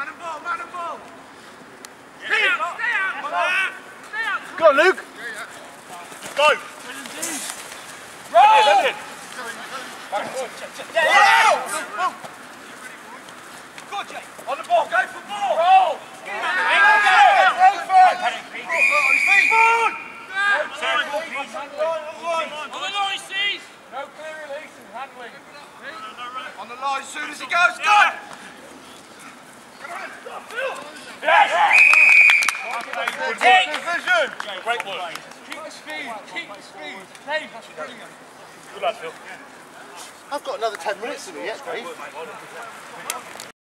Man and ball, man and ball. Yeah. Stay out, stay out, stay out. Stay out. Go, Luke. Yeah, yeah. Go. On the ball, go for On the line, as soon as he goes, yeah. go! Division. Great work. Keep the speed, keep the speed. Dave, that's brilliant. Good lad, Phil. I've got another 10 minutes of it yet, Dave.